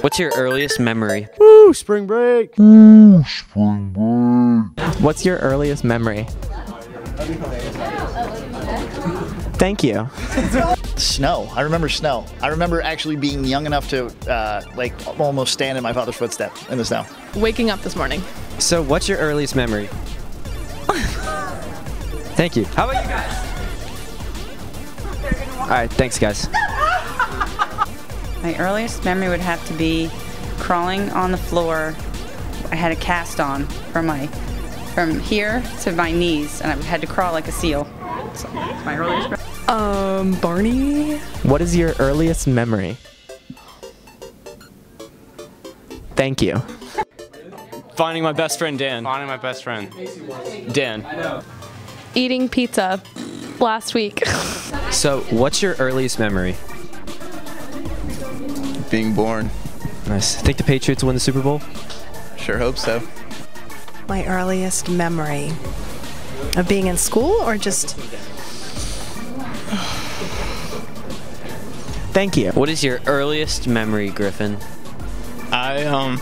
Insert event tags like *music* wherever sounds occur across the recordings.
What's your earliest memory? Woo, spring break. What's your earliest memory? Thank you. Snow. I remember snow. I remember actually being young enough to uh, like almost stand in my father's footsteps in the snow. Waking up this morning. So, what's your earliest memory? *laughs* Thank you. How about you guys? All right, thanks, guys. *laughs* My earliest memory would have to be crawling on the floor. I had a cast on from my from here to my knees, and I had to crawl like a seal. So that's my earliest. memory. Um, Barney. What is your earliest memory? Thank you. Finding my best friend Dan. Finding my best friend. Dan. I know. Eating pizza last week. *laughs* So, what's your earliest memory? Being born. Nice. Think the Patriots win the Super Bowl? Sure hope so. My earliest memory of being in school or just *sighs* Thank you. What is your earliest memory, Griffin? I um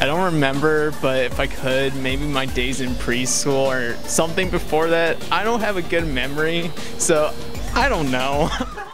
I don't remember, but if I could, maybe my days in preschool or something before that. I don't have a good memory, so I don't know. *laughs*